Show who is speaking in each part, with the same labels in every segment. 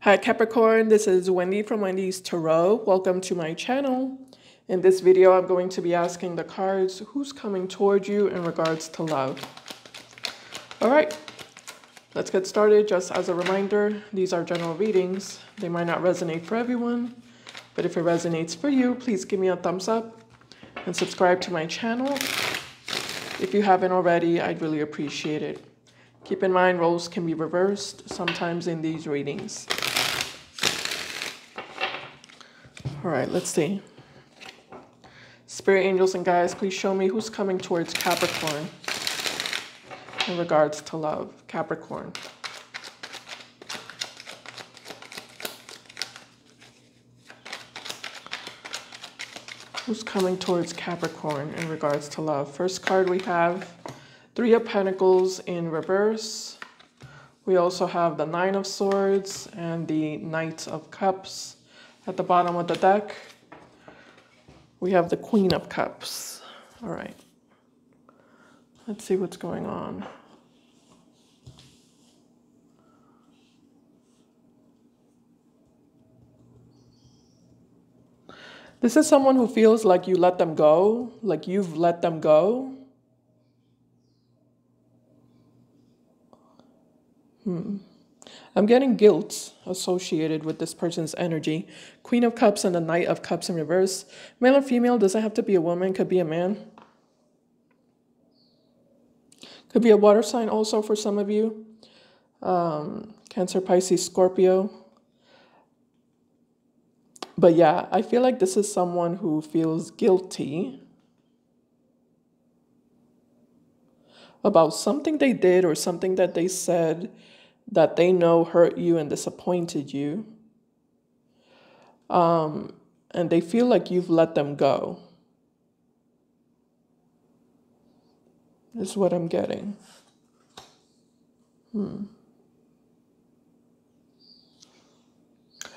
Speaker 1: Hi Capricorn, this is Wendy from Wendy's Tarot. Welcome to my channel. In this video, I'm going to be asking the cards who's coming toward you in regards to love. All right, let's get started. Just as a reminder, these are general readings. They might not resonate for everyone, but if it resonates for you, please give me a thumbs up and subscribe to my channel. If you haven't already, I'd really appreciate it. Keep in mind, roles can be reversed sometimes in these readings. All right, let's see. Spirit angels and guys, please show me who's coming towards Capricorn in regards to love. Capricorn. Who's coming towards Capricorn in regards to love? First card we have Three of Pentacles in reverse. We also have the Nine of Swords and the Knight of Cups. At the bottom of the deck, we have the Queen of Cups. All right. Let's see what's going on. This is someone who feels like you let them go, like you've let them go. Hmm. I'm getting guilt associated with this person's energy. Queen of Cups and the Knight of Cups in reverse. Male or female doesn't have to be a woman, could be a man. Could be a water sign also for some of you. Um, Cancer, Pisces, Scorpio. But yeah, I feel like this is someone who feels guilty about something they did or something that they said that they know hurt you and disappointed you. Um, and they feel like you've let them go. Is what I'm getting. Hmm.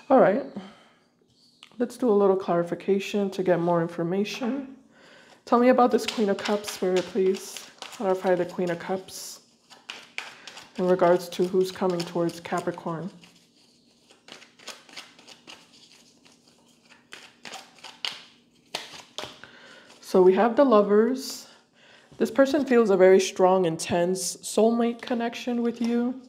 Speaker 1: All right. Let's do a little clarification to get more information. Tell me about this Queen of Cups, Spirit, please. Clarify the Queen of Cups in regards to who's coming towards Capricorn. So we have the lovers. This person feels a very strong, intense soulmate connection with you.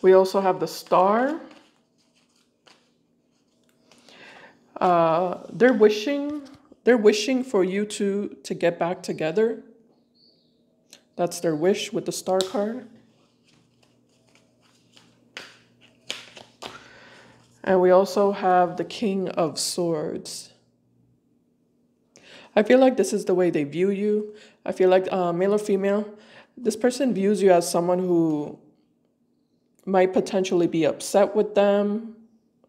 Speaker 1: We also have the star. Uh, they're wishing, they're wishing for you to, to get back together. That's their wish with the star card. And we also have the King of Swords. I feel like this is the way they view you. I feel like uh, male or female, this person views you as someone who might potentially be upset with them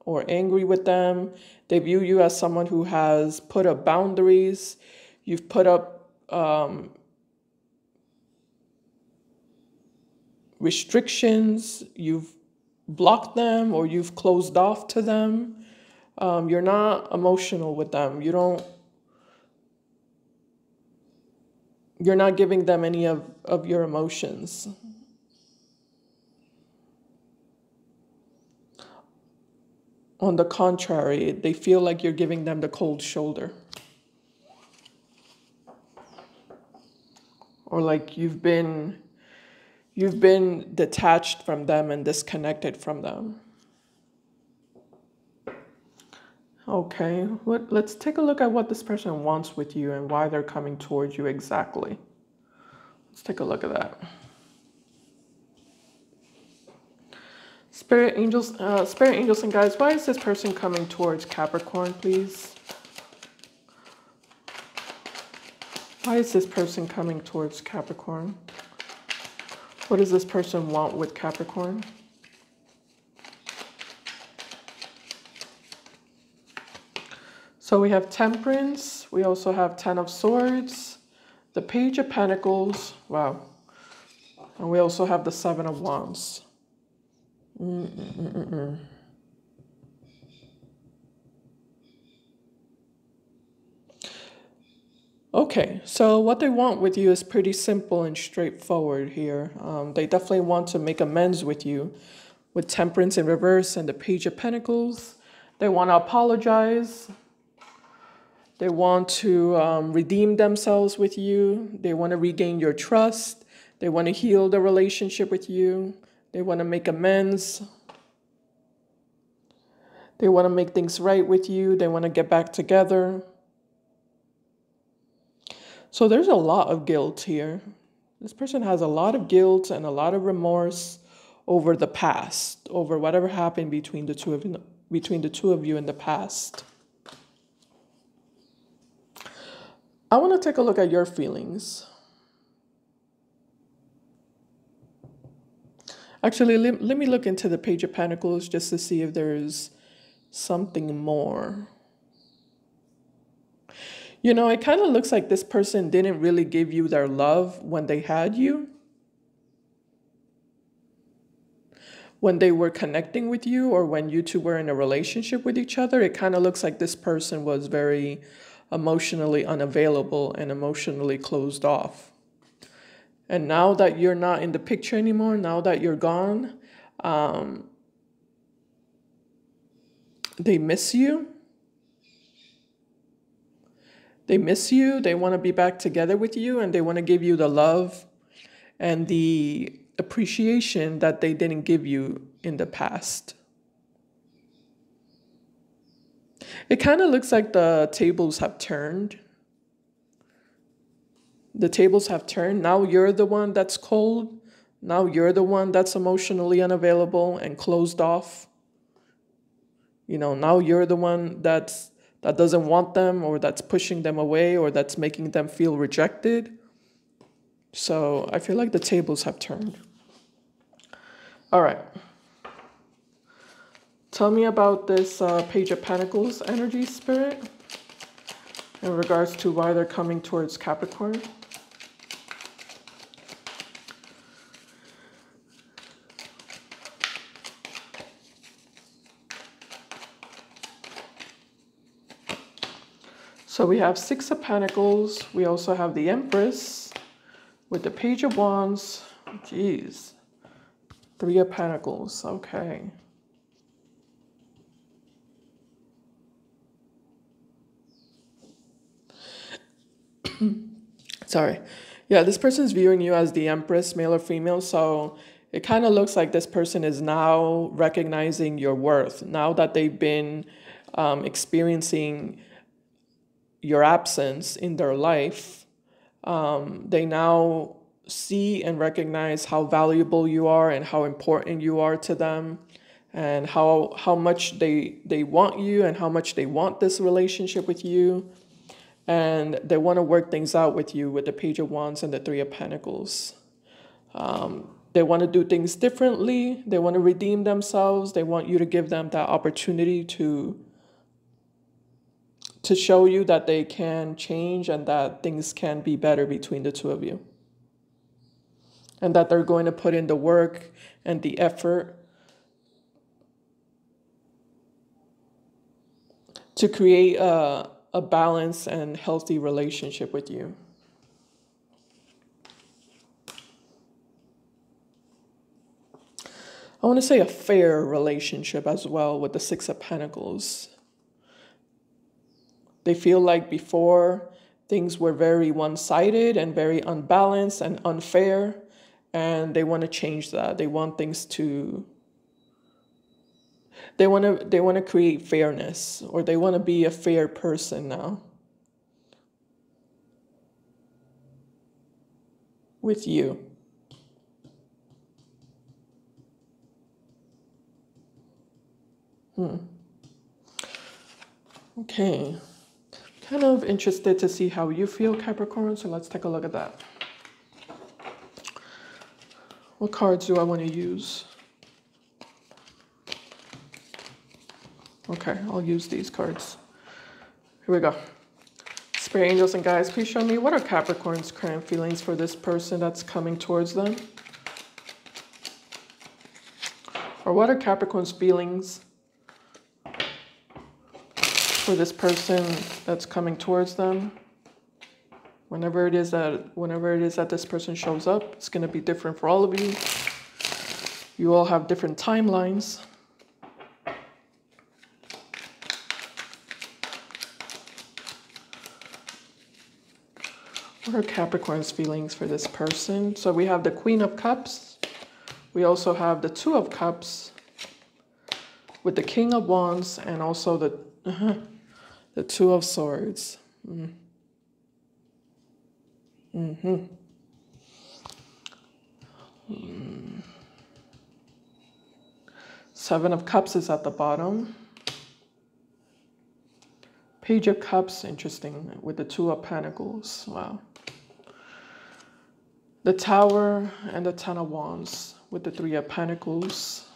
Speaker 1: or angry with them. They view you as someone who has put up boundaries. You've put up um, restrictions, you've blocked them or you've closed off to them. Um, you're not emotional with them. You don't, you're not giving them any of, of your emotions. On the contrary, they feel like you're giving them the cold shoulder. Or like you've been You've been detached from them and disconnected from them. Okay, what, let's take a look at what this person wants with you and why they're coming towards you exactly. Let's take a look at that. Spirit angels, uh, spirit angels and guides, why is this person coming towards Capricorn, please? Why is this person coming towards Capricorn? What does this person want with Capricorn? So we have Temperance. We also have Ten of Swords, the Page of Pentacles. Wow. And we also have the Seven of Wands. Mm -mm -mm Okay, so what they want with you is pretty simple and straightforward here. Um, they definitely want to make amends with you, with Temperance in reverse and the Page of Pentacles. They want to apologize. They want to um, redeem themselves with you. They want to regain your trust. They want to heal the relationship with you. They want to make amends. They want to make things right with you. They want to get back together. So there's a lot of guilt here. This person has a lot of guilt and a lot of remorse over the past, over whatever happened between the two of you, between the two of you in the past. I want to take a look at your feelings. Actually, let, let me look into the Page of Pentacles just to see if there's something more. You know, it kind of looks like this person didn't really give you their love when they had you. When they were connecting with you or when you two were in a relationship with each other, it kind of looks like this person was very emotionally unavailable and emotionally closed off. And now that you're not in the picture anymore, now that you're gone, um, they miss you they miss you, they want to be back together with you, and they want to give you the love and the appreciation that they didn't give you in the past. It kind of looks like the tables have turned. The tables have turned. Now you're the one that's cold. Now you're the one that's emotionally unavailable and closed off. You know, now you're the one that's that doesn't want them or that's pushing them away or that's making them feel rejected. So I feel like the tables have turned. All right. Tell me about this uh, Page of Pentacles energy spirit in regards to why they're coming towards Capricorn. So we have Six of Pentacles. We also have the Empress with the Page of Wands. Jeez. Three of Pentacles. Okay. Sorry. Yeah, this person's viewing you as the Empress, male or female. So it kind of looks like this person is now recognizing your worth. Now that they've been um, experiencing your absence in their life, um, they now see and recognize how valuable you are and how important you are to them and how how much they they want you and how much they want this relationship with you. And they want to work things out with you with the page of wands and the three of pentacles. Um, they want to do things differently. They want to redeem themselves. They want you to give them that opportunity to to show you that they can change and that things can be better between the two of you. And that they're going to put in the work and the effort to create a, a balanced and healthy relationship with you. I want to say a fair relationship as well with the Six of Pentacles. They feel like before things were very one sided and very unbalanced and unfair, and they want to change that. They want things to they want to they want to create fairness or they want to be a fair person now. With you. Hmm. Okay kind of interested to see how you feel, Capricorn, so let's take a look at that. What cards do I want to use? Okay, I'll use these cards. Here we go. Spirit angels and guys, please show me what are Capricorn's current feelings for this person that's coming towards them? Or what are Capricorn's feelings for this person that's coming towards them. Whenever it is that whenever it is that this person shows up, it's going to be different for all of you. You all have different timelines. What are Capricorn's feelings for this person? So we have the Queen of Cups. We also have the Two of Cups with the King of Wands and also the uh -huh, the Two of Swords. Mm. Mm-hmm. Mm. Seven of Cups is at the bottom. Page of Cups, interesting, with the Two of Pentacles. Wow. The Tower and the Ten of Wands with the Three of Pentacles.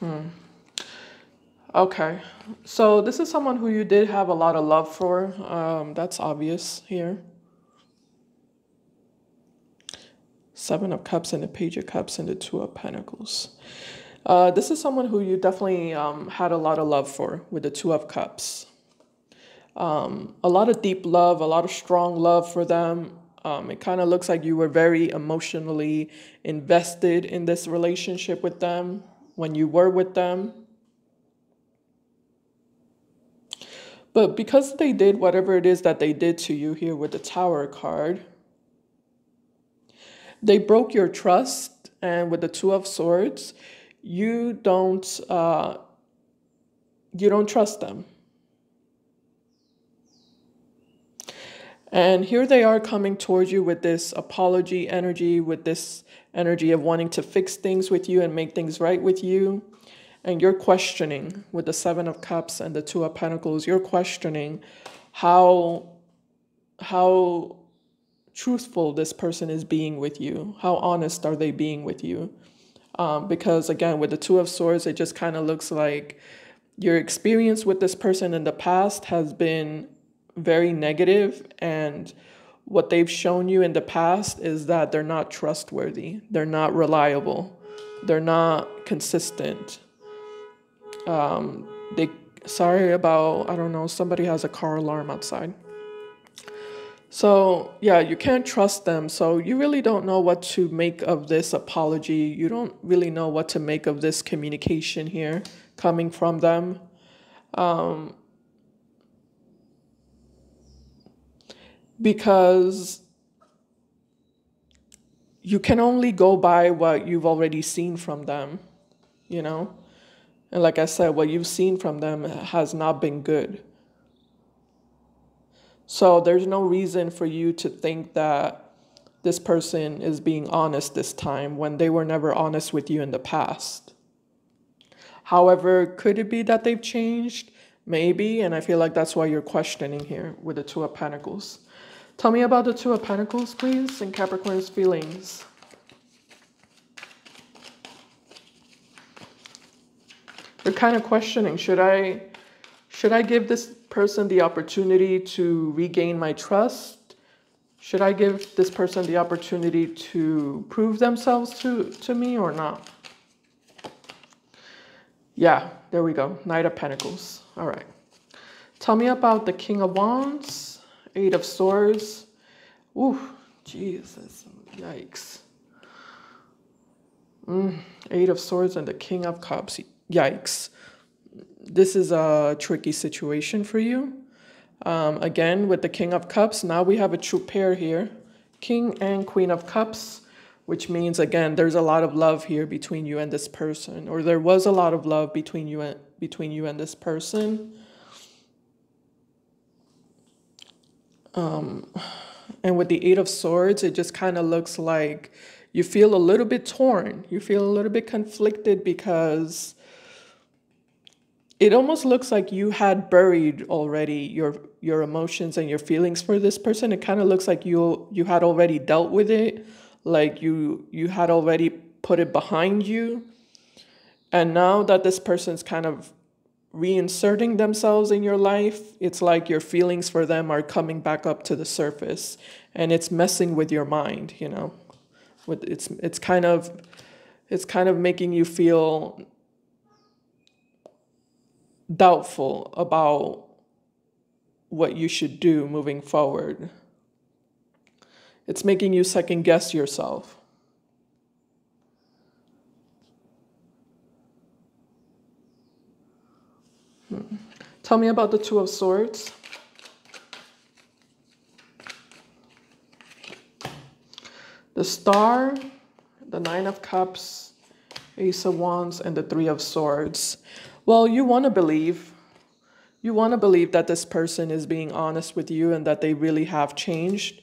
Speaker 1: Hmm. Okay, so this is someone who you did have a lot of love for. Um, that's obvious here. Seven of Cups and the Page of Cups and the Two of Pentacles. Uh, this is someone who you definitely um, had a lot of love for with the Two of Cups. Um, a lot of deep love, a lot of strong love for them. Um, it kind of looks like you were very emotionally invested in this relationship with them when you were with them. But because they did whatever it is that they did to you here with the Tower card, they broke your trust. And with the Two of Swords, you don't uh, you don't trust them. And here they are coming towards you with this apology energy, with this energy of wanting to fix things with you and make things right with you. And you're questioning with the Seven of Cups and the Two of Pentacles, you're questioning how, how truthful this person is being with you. How honest are they being with you? Um, because again, with the Two of Swords, it just kind of looks like your experience with this person in the past has been very negative and what they've shown you in the past is that they're not trustworthy, they're not reliable, they're not consistent. Um, they sorry about I don't know somebody has a car alarm outside. So yeah, you can't trust them. So you really don't know what to make of this apology. You don't really know what to make of this communication here coming from them. Um, because you can only go by what you've already seen from them, you know? And like I said, what you've seen from them has not been good. So there's no reason for you to think that this person is being honest this time when they were never honest with you in the past. However, could it be that they've changed? Maybe, and I feel like that's why you're questioning here with the Two of Pentacles. Tell me about the Two of Pentacles, please, and Capricorn's feelings. They're kind of questioning, should I, should I give this person the opportunity to regain my trust? Should I give this person the opportunity to prove themselves to, to me or not? Yeah, there we go. Knight of Pentacles. All right. Tell me about the King of Wands Eight of Swords. Ooh, Jesus, yikes. Mm, Eight of Swords and the King of Cups. Yikes. This is a tricky situation for you. Um, again, with the King of Cups, now we have a true pair here. King and Queen of Cups, which means, again, there's a lot of love here between you and this person, or there was a lot of love between you and, between you and this person. Um, and with the Eight of Swords, it just kind of looks like you feel a little bit torn. You feel a little bit conflicted because it almost looks like you had buried already your your emotions and your feelings for this person. It kind of looks like you you had already dealt with it, like you you had already put it behind you. And now that this person's kind of reinserting themselves in your life, it's like your feelings for them are coming back up to the surface and it's messing with your mind, you know. With it's it's kind of it's kind of making you feel doubtful about what you should do moving forward. It's making you second guess yourself. Tell me about the Two of Swords. The Star, the Nine of Cups, Ace of Wands, and the Three of Swords. Well, you want to believe. You want to believe that this person is being honest with you and that they really have changed.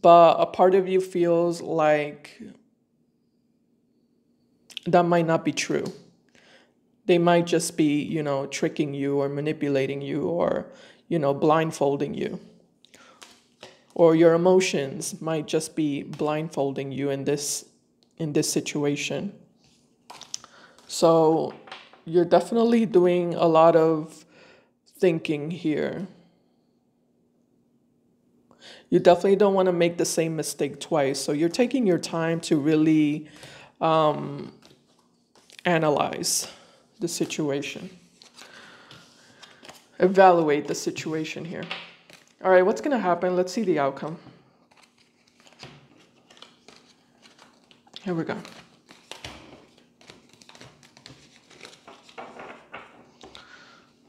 Speaker 1: But a part of you feels like that might not be true. They might just be, you know, tricking you or manipulating you or, you know, blindfolding you. Or your emotions might just be blindfolding you in this in this situation. So you're definitely doing a lot of thinking here. You definitely don't want to make the same mistake twice. So you're taking your time to really um, analyze the situation, evaluate the situation here. All right, what's going to happen? Let's see the outcome. Here we go.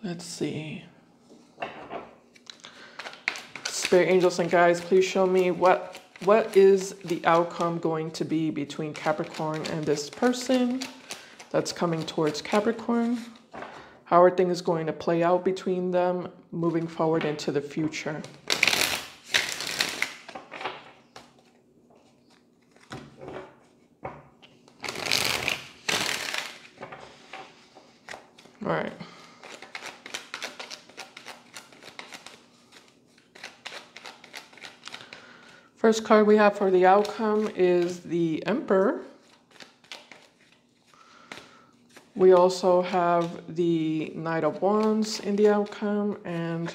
Speaker 1: Let's see. Spirit angels and guides, please show me what what is the outcome going to be between Capricorn and this person that's coming towards Capricorn? How are things going to play out between them moving forward into the future? All right. First card we have for the outcome is the Emperor. We also have the Knight of Wands in the outcome and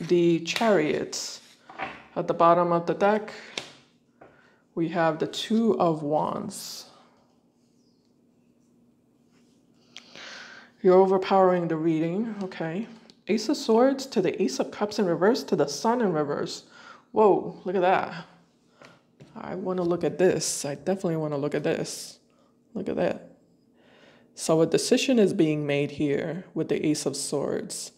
Speaker 1: the Chariots. At the bottom of the deck, we have the Two of Wands. You're overpowering the reading, okay. Ace of Swords to the Ace of Cups in reverse to the Sun in reverse. Whoa, look at that. I want to look at this. I definitely want to look at this. Look at that. So a decision is being made here with the Ace of Swords.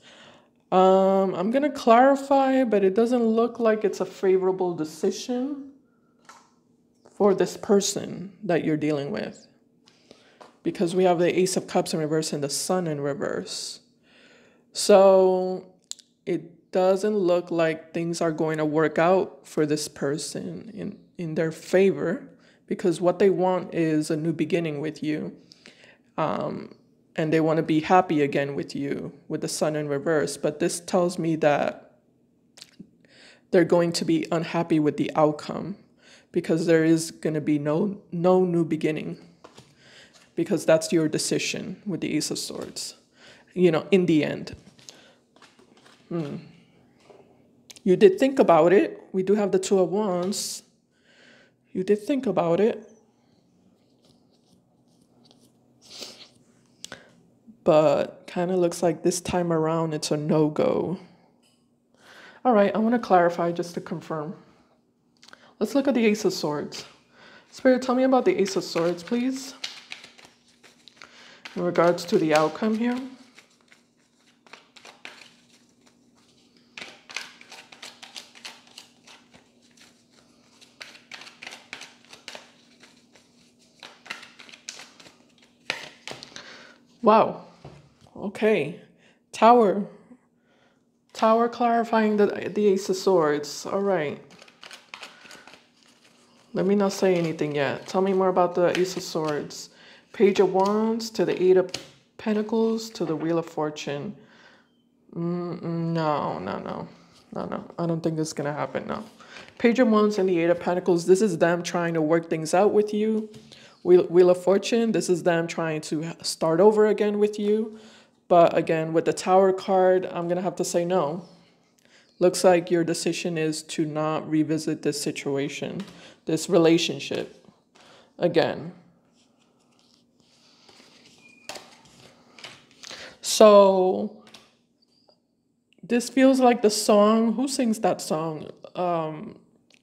Speaker 1: Um, I'm going to clarify, but it doesn't look like it's a favorable decision for this person that you're dealing with. Because we have the Ace of Cups in reverse and the Sun in reverse. So it doesn't look like things are going to work out for this person in, in their favor because what they want is a new beginning with you. Um, and they want to be happy again with you with the sun in reverse. But this tells me that they're going to be unhappy with the outcome because there is going to be no, no new beginning because that's your decision with the Ace of Swords, you know, in the end. Hmm. You did think about it. We do have the Two of Wands. You did think about it. But kind of looks like this time around it's a no-go. All right, I want to clarify just to confirm. Let's look at the Ace of Swords. Spirit, tell me about the Ace of Swords, please. In regards to the outcome here. Wow. Okay. Tower. Tower clarifying the, the Ace of Swords. All right. Let me not say anything yet. Tell me more about the Ace of Swords. Page of Wands to the Eight of Pentacles to the Wheel of Fortune. Mm, no, no, no. No, no. I don't think this is going to happen, no. Page of Wands and the Eight of Pentacles. This is them trying to work things out with you. Wheel, Wheel of Fortune, this is them trying to start over again with you. But again, with the Tower card, I'm going to have to say no. Looks like your decision is to not revisit this situation, this relationship again. So this feels like the song, who sings that song? Um,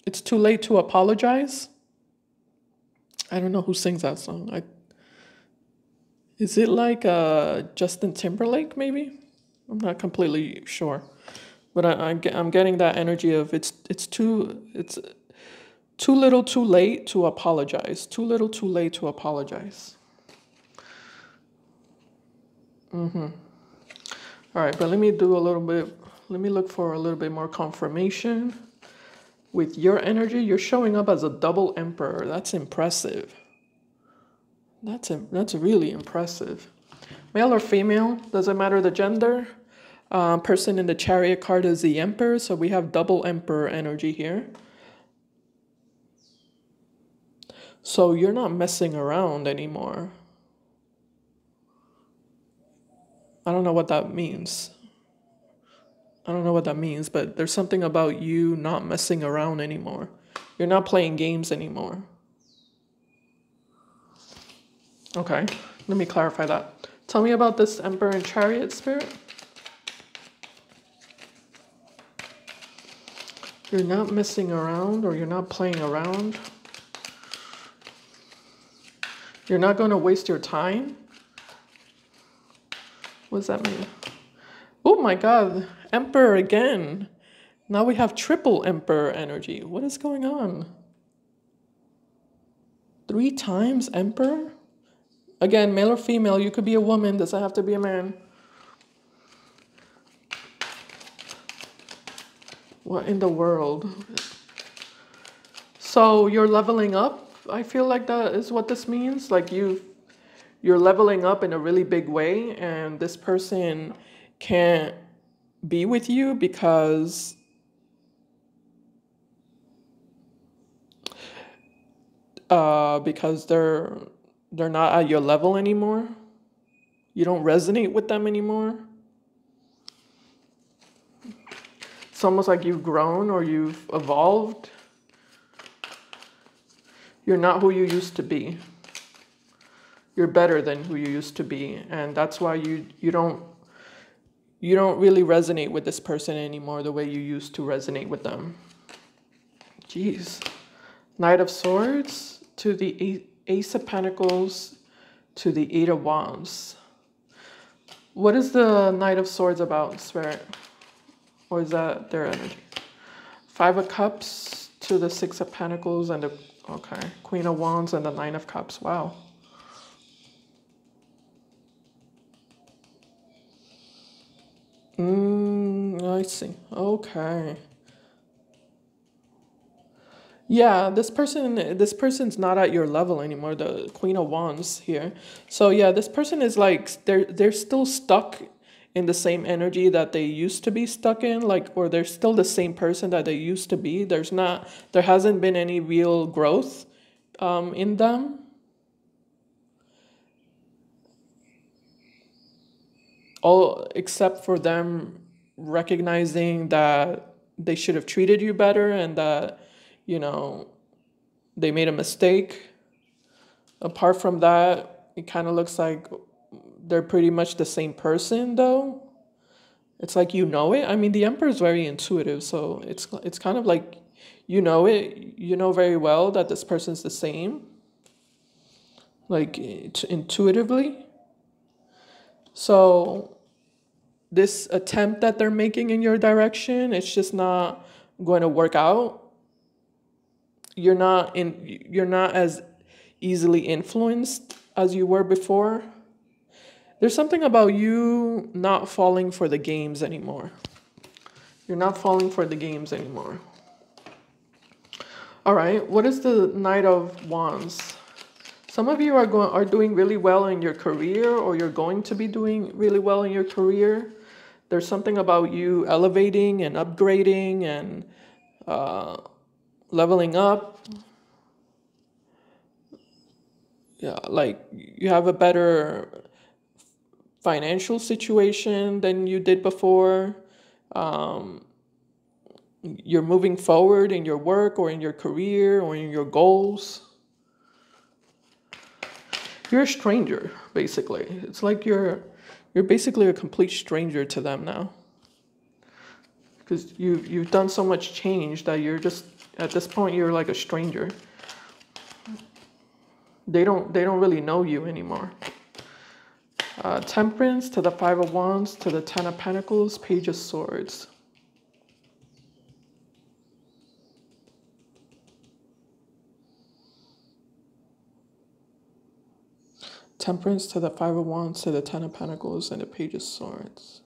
Speaker 1: it's too late to apologize. I don't know who sings that song. I is it like uh, Justin Timberlake maybe? I'm not completely sure, but I, I I'm getting that energy of it's it's too it's too little, too late to apologize. Too little, too late to apologize. Mm-hmm. All right, but let me do a little bit. Let me look for a little bit more confirmation with your energy, you're showing up as a double emperor. That's impressive. That's a, that's really impressive. Male or female, doesn't matter the gender. Uh, person in the chariot card is the emperor, so we have double emperor energy here. So you're not messing around anymore. I don't know what that means. I don't know what that means, but there's something about you not messing around anymore. You're not playing games anymore. Okay, let me clarify that. Tell me about this Emperor and Chariot spirit. You're not messing around or you're not playing around. You're not going to waste your time. What does that mean? Oh my god, Emperor again. Now we have triple Emperor energy. What is going on? Three times Emperor? Again, male or female, you could be a woman, doesn't have to be a man. What in the world? So you're leveling up? I feel like that is what this means. Like you you're leveling up in a really big way and this person can't be with you because uh, because they're they're not at your level anymore. You don't resonate with them anymore. It's almost like you've grown or you've evolved. You're not who you used to be. You're better than who you used to be, and that's why you you don't you don't really resonate with this person anymore the way you used to resonate with them. Jeez. Knight of Swords to the Ace of Pentacles to the Eight of Wands. What is the Knight of Swords about, Spirit? Or is that their energy? Five of Cups to the Six of Pentacles and the, okay, Queen of Wands and the Nine of Cups. Wow. Mm, I see. Okay. Yeah, this person this person's not at your level anymore, the Queen of Wands here. So yeah, this person is like they're they're still stuck in the same energy that they used to be stuck in, like or they're still the same person that they used to be. There's not there hasn't been any real growth um in them. all except for them recognizing that they should have treated you better and that you know they made a mistake. Apart from that it kind of looks like they're pretty much the same person though. It's like you know it. I mean the emperor is very intuitive so it's it's kind of like you know it. You know very well that this person's the same. Like intuitively. So this attempt that they're making in your direction, it's just not going to work out. You're not in you're not as easily influenced as you were before. There's something about you not falling for the games anymore. You're not falling for the games anymore. All right, what is the Knight of Wands? Some of you are going are doing really well in your career or you're going to be doing really well in your career. There's something about you elevating and upgrading and uh, leveling up. Yeah, like you have a better financial situation than you did before. Um, you're moving forward in your work or in your career or in your goals you're a stranger, basically. It's like you're you're basically a complete stranger to them now. Because you've you've done so much change that you're just At this point, you're like a stranger. They don't they don't really know you anymore. Uh, Temperance to the Five of Wands to the Ten of Pentacles, Page of Swords. Temperance to the Five of Wands to the Ten of Pentacles and the Page of Swords.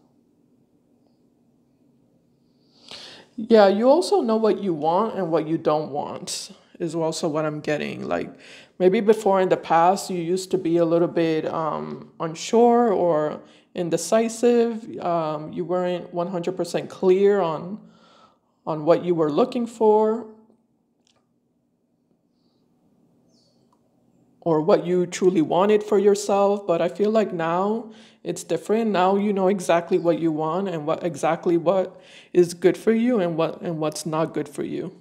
Speaker 1: Yeah, you also know what you want and what you don't want is also what I'm getting. Like maybe before in the past, you used to be a little bit um, unsure or indecisive. Um, you weren't 100% clear on on what you were looking for or what you truly wanted for yourself. But I feel like now it's different. Now you know exactly what you want and what exactly what is good for you and what and what's not good for you.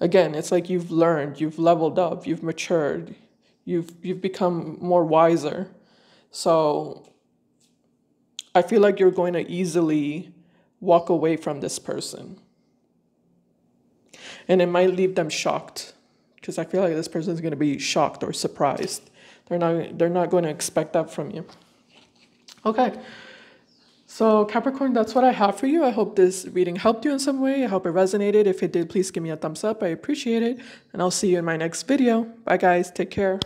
Speaker 1: again, it's like you've learned, you've leveled up, you've matured, you've you've become more wiser. So I feel like you're going to easily walk away from this person. And it might leave them shocked because I feel like this person is going to be shocked or surprised. They're not they're not going to expect that from you. Okay. So Capricorn, that's what I have for you. I hope this reading helped you in some way. I hope it resonated. If it did, please give me a thumbs up. I appreciate it. And I'll see you in my next video. Bye guys. Take care.